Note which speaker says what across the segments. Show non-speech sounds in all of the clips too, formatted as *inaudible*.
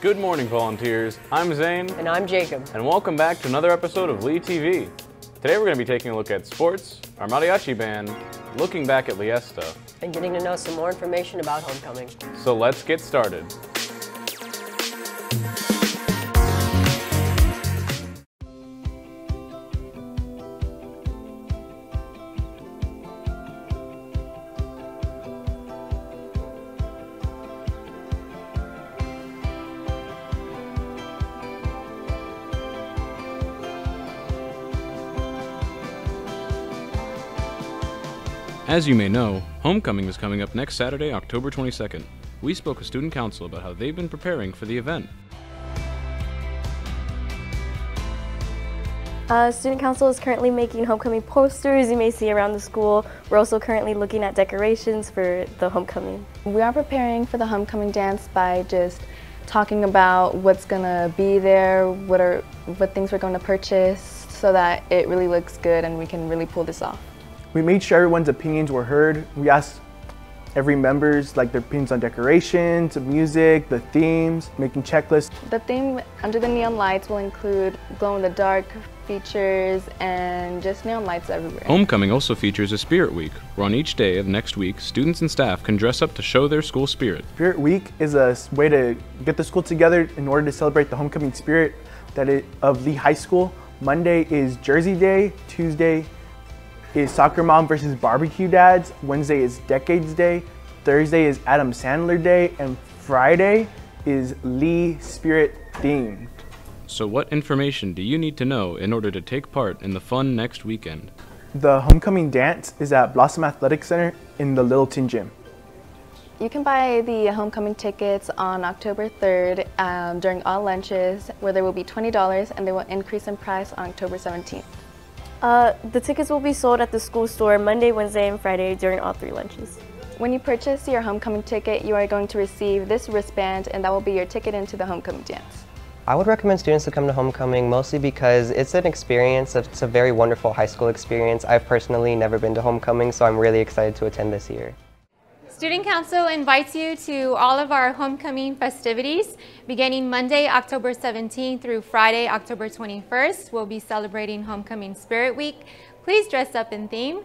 Speaker 1: Good morning, volunteers. I'm Zane,
Speaker 2: And I'm Jacob.
Speaker 1: and welcome back to another episode of Lee TV. Today we're going to be taking a look at sports, our mariachi band, looking back at Liesta.
Speaker 2: And getting to know some more information about homecoming.
Speaker 1: So let's get started. As you may know, homecoming is coming up next Saturday, October 22nd. We spoke with student council about how they've been preparing for the event.
Speaker 3: Uh, student council is currently making homecoming posters you may see around the school. We're also currently looking at decorations for the homecoming.
Speaker 4: We are preparing for the homecoming dance by just talking about what's gonna be there, what are what things we're going to purchase, so that it really looks good and we can really pull this off.
Speaker 5: We made sure everyone's opinions were heard. We asked every members like their opinions on decorations, music, the themes, making checklists.
Speaker 4: The theme under the neon lights will include glow-in-the-dark features and just neon lights everywhere.
Speaker 1: Homecoming also features a Spirit Week, where on each day of next week, students and staff can dress up to show their school spirit.
Speaker 5: Spirit Week is a way to get the school together in order to celebrate the homecoming spirit that it, of Lee High School. Monday is Jersey Day, Tuesday is Soccer Mom versus Barbecue Dads, Wednesday is Decades Day, Thursday is Adam Sandler Day, and Friday is Lee Spirit themed.
Speaker 1: So, what information do you need to know in order to take part in the fun next weekend?
Speaker 5: The homecoming dance is at Blossom Athletic Center in the Littleton Gym.
Speaker 4: You can buy the homecoming tickets on October 3rd um, during all lunches, where they will be $20 and they will increase in price on October 17th.
Speaker 3: Uh, the tickets will be sold at the school store Monday, Wednesday, and Friday during all three lunches.
Speaker 4: When you purchase your homecoming ticket, you are going to receive this wristband and that will be your ticket into the homecoming dance.
Speaker 6: I would recommend students to come to homecoming mostly because it's an experience, it's a very wonderful high school experience. I've personally never been to homecoming, so I'm really excited to attend this year.
Speaker 7: Student Council invites you to all of our homecoming festivities. Beginning Monday, October 17th through Friday, October 21st, we'll be celebrating Homecoming Spirit Week. Please dress up in theme.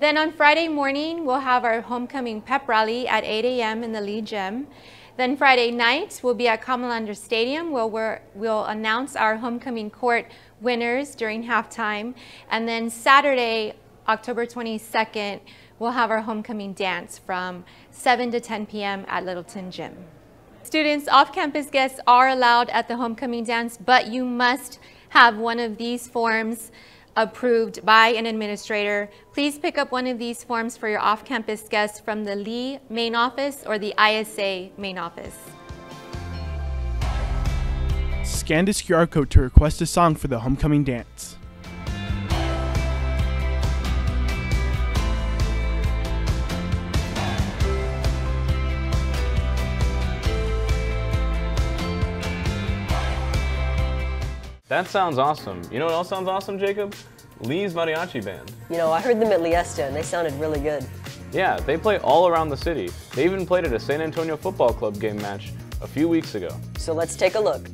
Speaker 7: Then on Friday morning, we'll have our homecoming pep rally at 8 a.m. in the Lee Gym. Then Friday night, we'll be at Comalander Stadium where we're, we'll announce our homecoming court winners during halftime. And then Saturday, October 22nd, we'll have our homecoming dance from 7 to 10 p.m. at Littleton Gym. Students, off-campus guests are allowed at the homecoming dance, but you must have one of these forms approved by an administrator. Please pick up one of these forms for your off-campus guests from the Lee main office or the ISA main office.
Speaker 8: Scan this QR code to request a song for the homecoming dance.
Speaker 1: That sounds awesome. You know what else sounds awesome, Jacob? Lee's Mariachi Band.
Speaker 2: You know, I heard them at Liesta and they sounded really good.
Speaker 1: Yeah, they play all around the city. They even played at a San Antonio Football Club game match a few weeks ago.
Speaker 2: So let's take a look.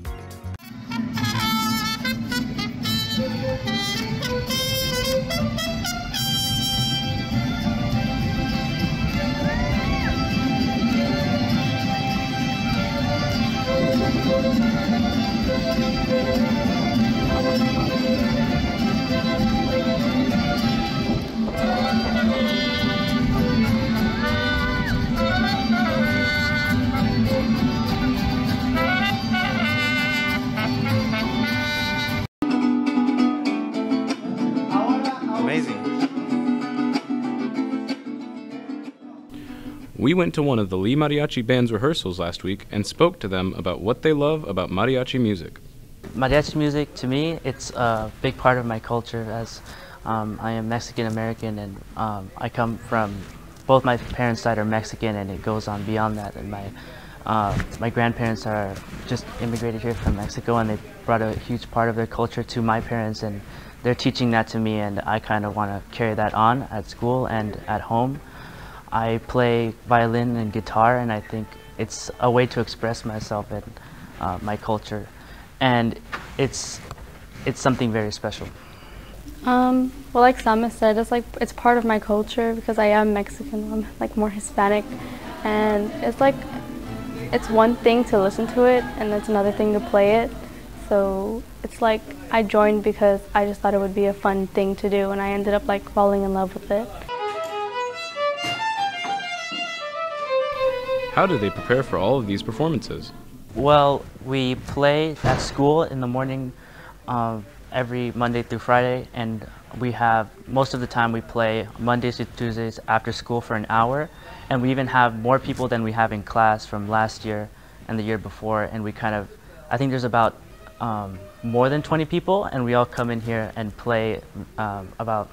Speaker 1: We went to one of the Lee Mariachi Band's rehearsals last week and spoke to them about what they love about mariachi music.
Speaker 9: Mariachi music, to me, it's a big part of my culture as um, I am Mexican American and um, I come from, both my parents' side are Mexican and it goes on beyond that. And my, uh, my grandparents are just immigrated here from Mexico and they brought a huge part of their culture to my parents and they're teaching that to me and I kind of want to carry that on at school and at home. I play violin and guitar and I think it's a way to express myself and uh, my culture, and it's it's something very special.
Speaker 4: Um, well, like Sama said, it's like it's part of my culture because I am Mexican. I'm like more Hispanic, and it's like it's one thing to listen to it, and it's another thing to play it. So it's like I joined because I just thought it would be a fun thing to do, and I ended up like falling in love with it.
Speaker 1: How do they prepare for all of these performances?
Speaker 9: Well, we play at school in the morning um, every Monday through Friday, and we have most of the time we play Mondays to Tuesdays after school for an hour, and we even have more people than we have in class from last year and the year before, and we kind of, I think there's about um, more than 20 people, and we all come in here and play um, about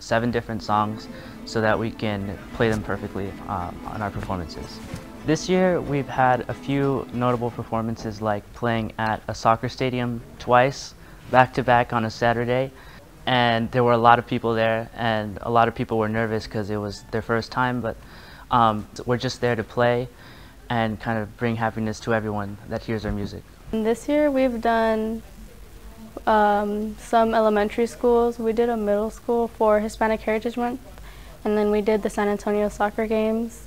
Speaker 9: seven different songs so that we can play them perfectly um, on our performances. This year we've had a few notable performances like playing at a soccer stadium twice, back to back on a Saturday, and there were a lot of people there and a lot of people were nervous because it was their first time, but um, we're just there to play and kind of bring happiness to everyone that hears our music.
Speaker 4: This year we've done um, some elementary schools. We did a middle school for Hispanic Heritage Month, and then we did the San Antonio soccer games.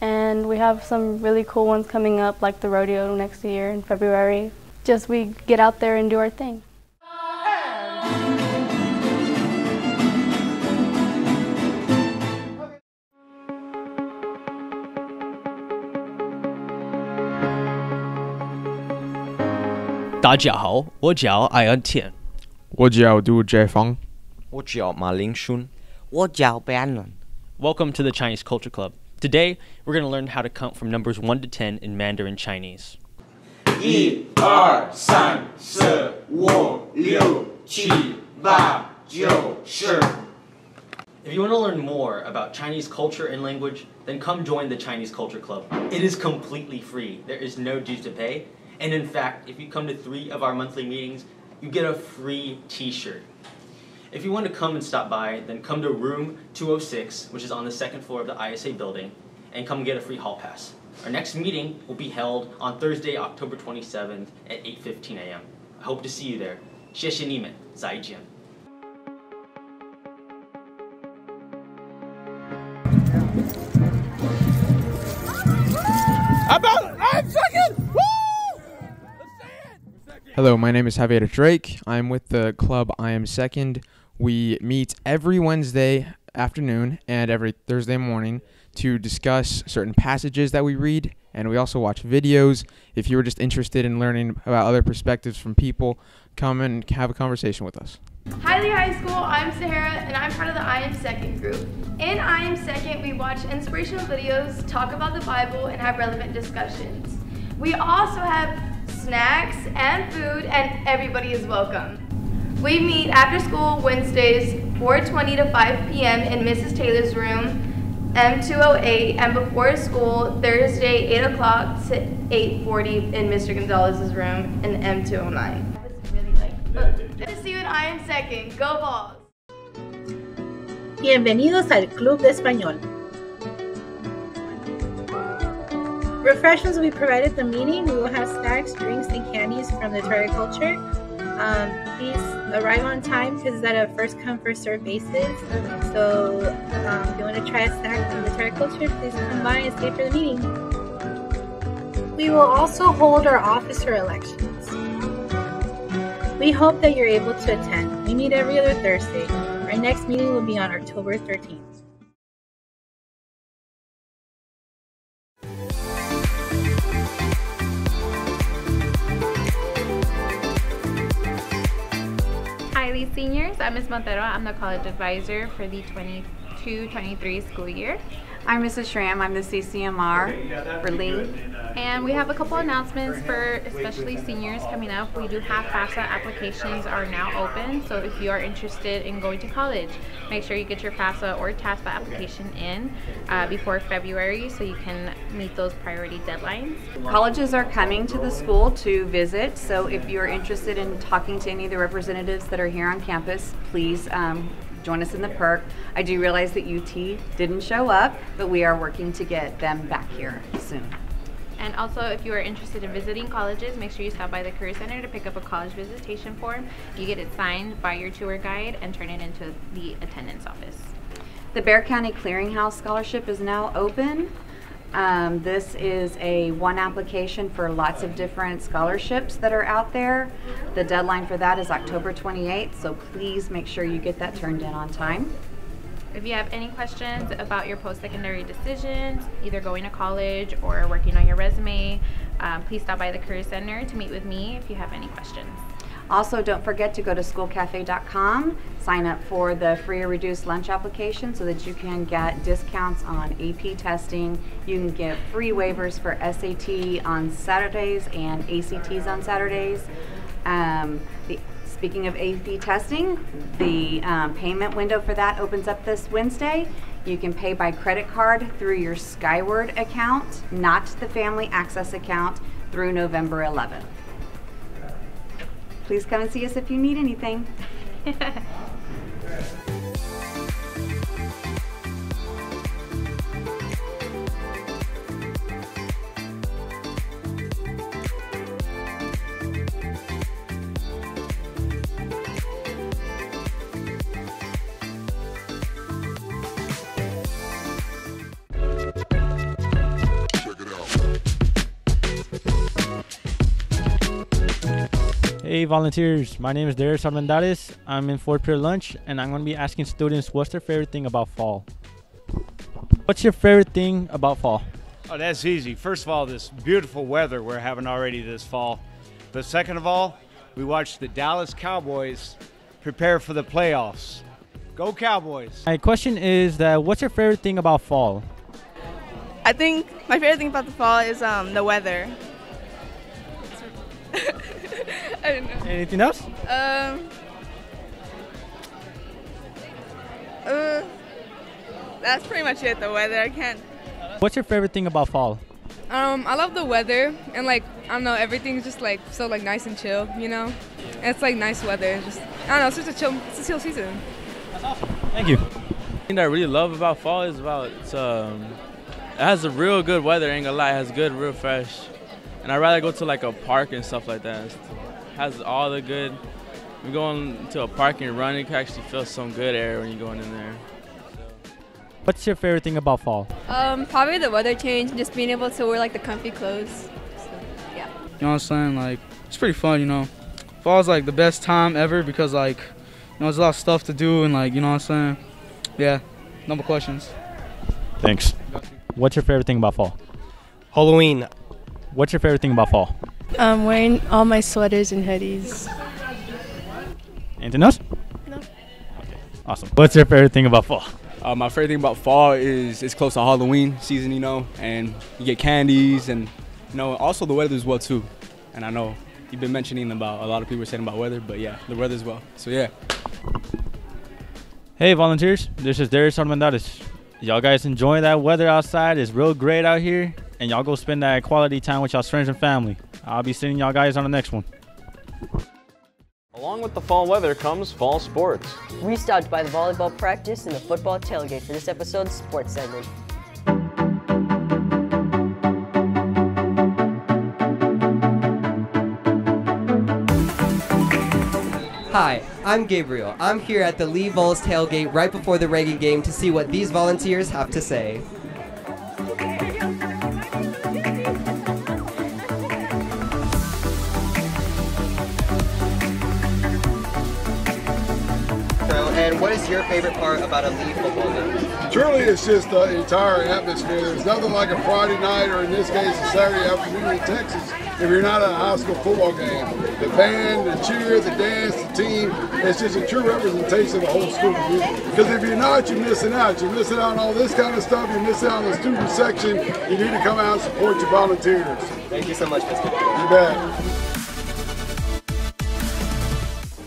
Speaker 4: And we have some really cool ones coming up, like the rodeo next year in February. Just we get out there and do our thing.
Speaker 10: 大家好，我叫艾恩田。
Speaker 11: 我叫杜杰芳。
Speaker 12: 我叫马林勋。
Speaker 13: 我叫 Bannon.
Speaker 10: Welcome to the Chinese Culture Club. Today, we're going to learn how to count from numbers 1 to 10 in Mandarin Chinese.
Speaker 14: 一二三四五六七八九十。
Speaker 10: If you want to learn more about Chinese culture and language, then come join the Chinese Culture Club. It is completely free. There is no dues to pay, and in fact, if you come to three of our monthly meetings, you get a free t-shirt. If you want to come and stop by, then come to room 206, which is on the second floor of the ISA building, and come get a free hall pass. Our next meeting will be held on Thursday, October 27th at 8.15 a.m. I hope to see you there. 谢谢你们，再见。
Speaker 11: Hello, my name is Javier Drake. I'm with the club I Am Second. We meet every Wednesday afternoon and every Thursday morning to discuss certain passages that we read, and we also watch videos. If you were just interested in learning about other perspectives from people, come and have a conversation with us.
Speaker 15: Hi Lee High School, I'm Sahara and I'm part of the I Am Second group. In I Am Second, we watch inspirational videos, talk about the Bible, and have relevant discussions. We also have snacks, and food, and everybody is welcome. We meet after school Wednesdays, 4.20 to 5 p.m. in Mrs. Taylor's room, M208, and before school, Thursday, 8 o'clock to 8.40 in Mr. Gonzalez's room in M209. Good to see you in I Am Second. Go Vols!
Speaker 16: Bienvenidos al Club de Español. Refreshments will be provided at the meeting. We will have snacks, drinks, and candies from the Target culture. Um, please arrive on time because it's at a first come, first serve basis. So um, if you want to try a snack from the Target culture, please come by and stay for the meeting. We will also hold our officer elections. We hope that you're able to attend. We meet every other Thursday. Our next meeting will be on October 13th.
Speaker 17: Seniors. I'm Ms. Montero. I'm the college advisor for the 22-23 school year.
Speaker 18: I'm Mrs. Schramm. I'm the CCMR for Lee.
Speaker 17: And we have a couple announcements for especially seniors coming up. We do have FAFSA applications are now open. So if you are interested in going to college, make sure you get your FAFSA or TAFSA application in uh, before February so you can meet those priority deadlines.
Speaker 18: Colleges are coming to the school to visit. So if you're interested in talking to any of the representatives that are here on campus, please um, join us in the perk. I do realize that UT didn't show up, but we are working to get them back here soon.
Speaker 17: And also, if you are interested in visiting colleges, make sure you stop by the Career Center to pick up a college visitation form. You get it signed by your tour guide and turn it into the attendance office.
Speaker 18: The Bexar County Clearinghouse Scholarship is now open. Um, this is a one application for lots of different scholarships that are out there. The deadline for that is October 28th, so please make sure you get that turned in on time.
Speaker 17: If you have any questions about your post-secondary decisions, either going to college or working on your resume, um, please stop by the Career Center to meet with me if you have any questions.
Speaker 18: Also, don't forget to go to schoolcafe.com, sign up for the free or reduced lunch application so that you can get discounts on AP testing. You can get free waivers for SAT on Saturdays and ACTs on Saturdays. Um, the, speaking of AP testing, the um, payment window for that opens up this Wednesday. You can pay by credit card through your Skyward account, not the Family Access account, through November 11th. Please come and see us if you need anything. *laughs*
Speaker 13: Hey volunteers, my name is Darius Armendariz. I'm in fourth period lunch and I'm going to be asking students what's their favorite thing about fall. What's your favorite thing about fall?
Speaker 19: Oh, that's easy. First of all, this beautiful weather we're having already this fall. But second of all, we watched the Dallas Cowboys prepare for the playoffs. Go Cowboys!
Speaker 13: My question is that what's your favorite thing about fall?
Speaker 20: I think my favorite thing about the fall is um, the weather. *laughs* I don't know.
Speaker 13: Anything else?
Speaker 20: Um. Uh, that's pretty much it. The weather. I can't.
Speaker 13: What's your favorite thing about fall?
Speaker 20: Um, I love the weather and like I don't know, everything's just like so like nice and chill, you know. And it's like nice weather. Just I don't know, it's just a chill, it's a chill season.
Speaker 13: Thank you.
Speaker 21: thing that I really love about fall is about it's um it has a real good weather, ain't gonna lie, it has good, real fresh. And I'd rather go to like a park and stuff like that. It has all the good we going to a park and run, you can actually feel some good air when you're going in there.
Speaker 13: What's your favorite thing about fall?
Speaker 20: Um, probably the weather change, and just being able to wear like the comfy clothes. So, yeah.
Speaker 22: You know what I'm saying? Like, it's pretty fun, you know. Fall's like the best time ever because like, you know, there's a lot of stuff to do and like, you know what I'm saying? Yeah. No more questions.
Speaker 13: Thanks. What's your favorite thing about fall?
Speaker 23: Halloween.
Speaker 13: What's your favorite thing about fall?
Speaker 24: I'm wearing all my sweaters and hoodies.
Speaker 13: Anything else?
Speaker 24: No.
Speaker 13: Okay, awesome. What's your favorite thing about fall?
Speaker 25: Uh, my favorite thing about fall is it's close to Halloween season, you know, and you get candies and, you know, also the weather as well, too. And I know you've been mentioning about a lot of people are saying about weather, but yeah, the weather as well. So yeah.
Speaker 13: Hey volunteers, this is Darius Armendariz. Y'all guys enjoying that weather outside. It's real great out here. And y'all go spend that quality time with y'all's friends and family. I'll be seeing y'all guys on the next one.
Speaker 1: Along with the fall weather comes fall sports.
Speaker 2: We stopped by the volleyball practice and the football tailgate for this episode's sports segment.
Speaker 26: Hi, I'm Gabriel. I'm here at the Lee Vols tailgate right before the Reagan game to see what these volunteers have to say. Your favorite part about a Lee football game?
Speaker 27: Truly, it's just the entire atmosphere. There's nothing like a Friday night, or in this case, a Saturday afternoon in Texas, if you're not at a high school football game. The band, the cheer, the dance, the team, it's just a true representation of the whole school community. Because if you're not, you're missing out. You're missing out on all this kind of stuff. You're missing out on the student section. You need to come out and support your volunteers.
Speaker 26: Thank you so much, Mr.
Speaker 27: You bet.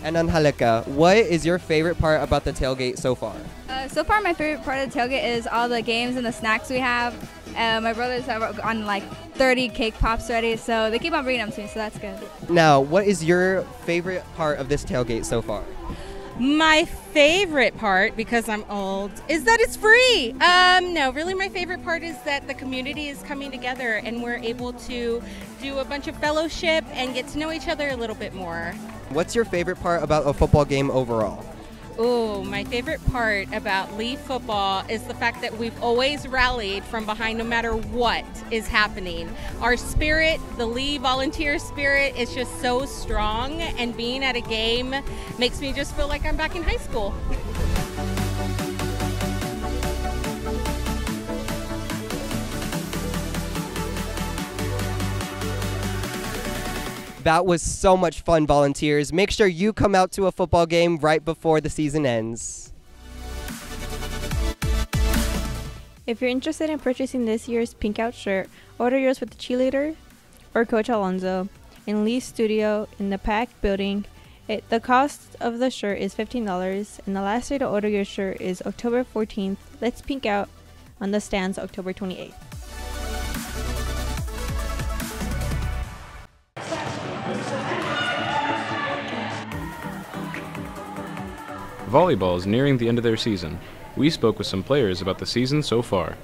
Speaker 26: And Angelica, what is your favorite part about the tailgate so far?
Speaker 28: Uh, so far, my favorite part of the tailgate is all the games and the snacks we have. Uh, my brothers have gotten like 30 cake pops ready, so they keep on bringing them to me, so that's good.
Speaker 26: Now, what is your favorite part of this tailgate so far?
Speaker 29: My favorite part, because I'm old, is that it's free. Um, no, really, my favorite part is that the community is coming together and we're able to do a bunch of fellowship and get to know each other a little bit more.
Speaker 26: What's your favorite part about a football game overall?
Speaker 29: Oh, my favorite part about Lee football is the fact that we've always rallied from behind no matter what is happening. Our spirit, the Lee volunteer spirit, is just so strong, and being at a game makes me just feel like I'm back in high school.
Speaker 26: That was so much fun, volunteers. Make sure you come out to a football game right before the season ends.
Speaker 30: If you're interested in purchasing this year's Pink Out shirt, order yours with the cheerleader or Coach Alonso in Lee's studio in the PAC building. It, the cost of the shirt is $15, and the last day to order your shirt is October 14th. Let's Pink Out on the stands October 28th.
Speaker 1: Volleyball is nearing the end of their season. We spoke with some players about the season so far.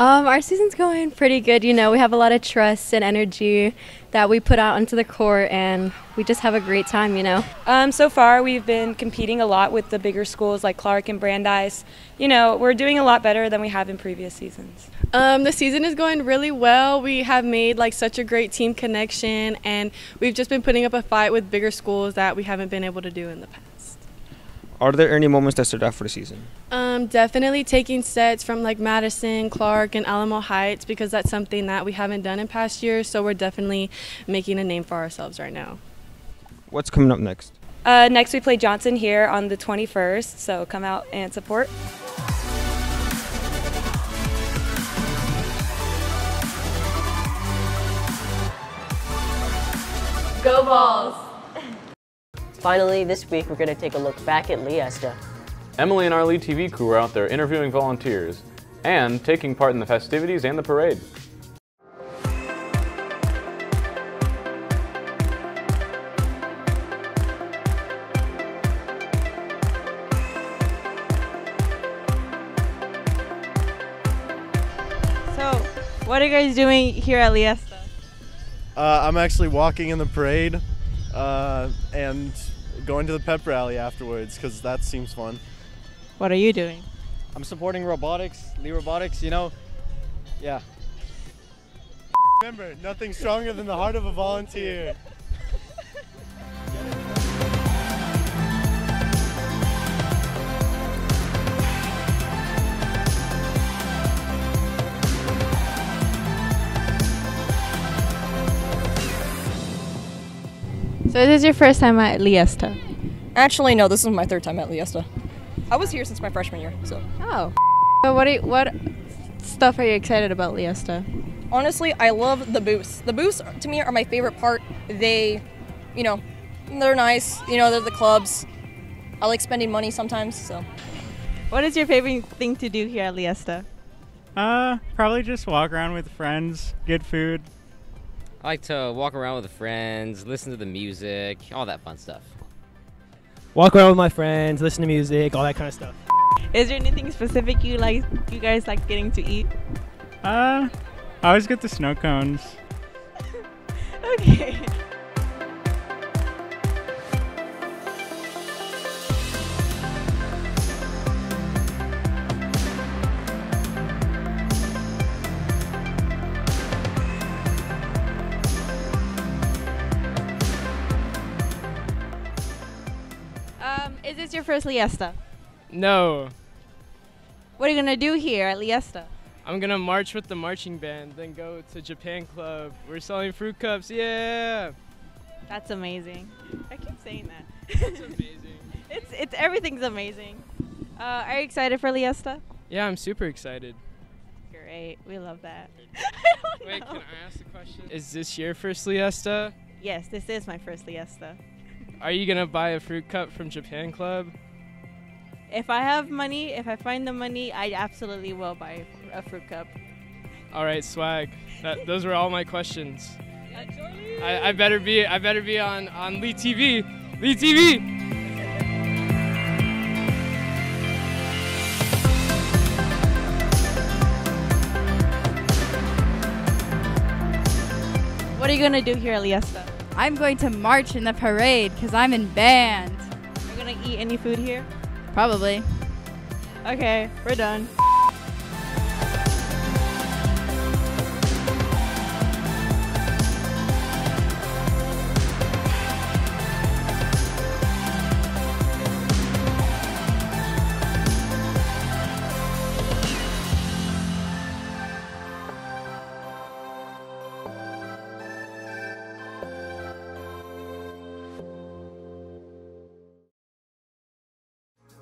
Speaker 24: Um, our season's going pretty good. You know, we have a lot of trust and energy that we put out onto the court, and we just have a great time. You know.
Speaker 31: Um, so far, we've been competing a lot with the bigger schools like Clark and Brandeis. You know, we're doing a lot better than we have in previous seasons.
Speaker 24: Um, the season is going really well. We have made like such a great team connection, and we've just been putting up a fight with bigger schools that we haven't been able to do in the past.
Speaker 32: Are there any moments that stood out for the season?
Speaker 24: Um, definitely taking sets from like Madison, Clark, and Alamo Heights because that's something that we haven't done in past years. So we're definitely making a name for ourselves right now.
Speaker 32: What's coming up next?
Speaker 31: Uh, next, we play Johnson here on the 21st, so come out and support.
Speaker 33: Go Vols!
Speaker 2: Finally, this week we're going to take a look back at Liesta.
Speaker 1: Emily and our Lee TV crew are out there interviewing volunteers and taking part in the festivities and the parade.
Speaker 34: So, what are you guys doing here at Liesta?
Speaker 15: Uh, I'm actually walking in the parade uh, and going to the pep rally afterwards because that seems fun.
Speaker 34: What are you doing?
Speaker 35: I'm supporting robotics, Lee Robotics, you know. Yeah.
Speaker 15: Remember, nothing stronger than the heart of a volunteer.
Speaker 34: So, this is your first time at Liesta.
Speaker 16: Actually, no. This is my third time at Liesta. I was here since my freshman year, so.
Speaker 34: Oh. So, what are you, what stuff are you excited about Liesta?
Speaker 16: Honestly, I love the booths. The booths to me are my favorite part. They, you know, they're nice. You know, they're the clubs. I like spending money sometimes, so.
Speaker 34: What is your favorite thing to do here at Liesta?
Speaker 25: Uh, probably just walk around with friends, get food.
Speaker 14: I like to walk around with the friends, listen to the music, all that fun stuff.
Speaker 36: Walk around with my friends, listen to music, all that kind of stuff.
Speaker 34: Is there anything specific you like? You guys like getting to eat?
Speaker 25: Uh, I always get the snow cones. *laughs*
Speaker 34: Okay. First Liesta?
Speaker 37: No,
Speaker 34: What are you gonna do here at Liesta?
Speaker 37: I'm gonna march with the marching band, then go to Japan Club. We're selling fruit cups, yeah!
Speaker 34: That's amazing. I keep saying that.
Speaker 37: It's amazing. *laughs*
Speaker 34: it's it's everything's amazing. Uh, are you excited for Liesta?
Speaker 37: Yeah, I'm super excited.
Speaker 34: Great, we love that. *laughs*
Speaker 37: Wait, can I ask a question? Is this your first Liesta?
Speaker 34: Yes, this is my first Liesta.
Speaker 37: Are you gonna buy a fruit cup from Japan Club?
Speaker 34: If I have money, if I find the money, I absolutely will buy a fruit cup.
Speaker 37: All right, swag. That, those were all my questions. I, I, better be I better be on on Lee TV. Lee TV.
Speaker 34: What are you gonna do here Aliesta?
Speaker 20: I'm going to march in the parade because I'm in band.
Speaker 34: Are you gonna eat any food here?
Speaker 20: Probably.
Speaker 34: Okay, we're done.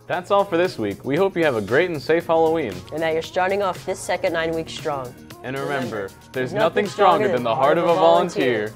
Speaker 1: That's all for this week. We hope you have a great and safe Halloween.
Speaker 2: And that you're starting off this second nine weeks strong.
Speaker 1: And remember, there's nothing stronger than the heart of a volunteer.